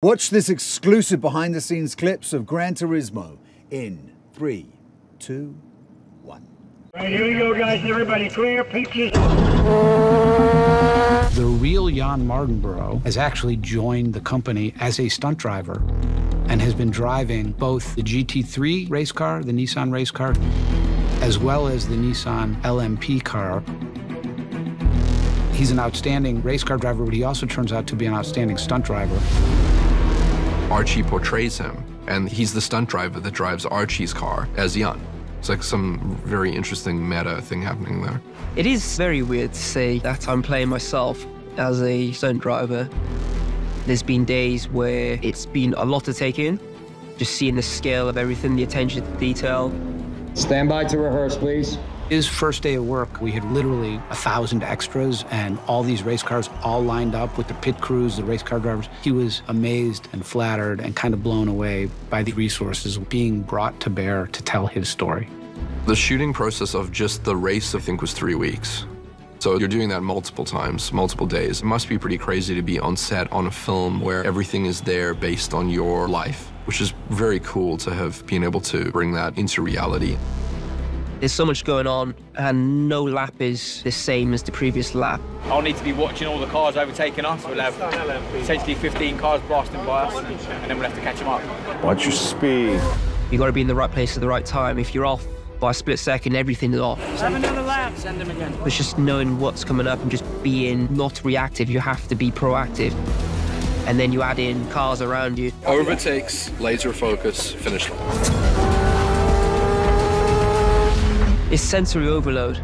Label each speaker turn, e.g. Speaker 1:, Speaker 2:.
Speaker 1: Watch this exclusive behind the scenes clips of Gran Turismo in three, two, one.
Speaker 2: All right, here we go, guys. Everybody clear. Pictures.
Speaker 3: The real Jann Mardenborough has actually joined the company as a stunt driver and has been driving both the GT3 race car, the Nissan race car, as well as the Nissan LMP car. He's an outstanding race car driver, but he also turns out to be an outstanding stunt driver.
Speaker 4: Archie portrays him, and he's the stunt driver that drives Archie's car as Jann. It's like some very interesting meta thing happening there.
Speaker 5: It is very weird to say that I'm playing myself as a stunt driver. There's been days where it's been a lot to take in, just seeing the scale of everything, the attention to detail.
Speaker 6: Stand by to rehearse, please.
Speaker 3: His first day of work, we had literally a thousand extras and all these race cars all lined up with the pit crews, the race car drivers. He was amazed and flattered and kind of blown away by the resources being brought to bear to tell his story.
Speaker 4: The shooting process of just the race, I think, was three weeks. So you're doing that multiple times, multiple days. It must be pretty crazy to be on set on a film where everything is there based on your life, which is very cool to have been able to bring that into reality.
Speaker 5: There's so much going on, and no lap is the same as the previous lap.
Speaker 7: I'll need to be watching all the cars overtaking us. We'll have potentially 15 cars blasting by us, and then we'll have to catch them up.
Speaker 8: Watch your speed.
Speaker 5: You got to be in the right place at the right time. If you're off by a split second, everything is off.
Speaker 2: Have another lap. Send them again.
Speaker 5: It's just knowing what's coming up and just being not reactive. You have to be proactive. And then you add in cars around you.
Speaker 4: Overtakes, laser focus, finish line.
Speaker 5: It's sensory overload.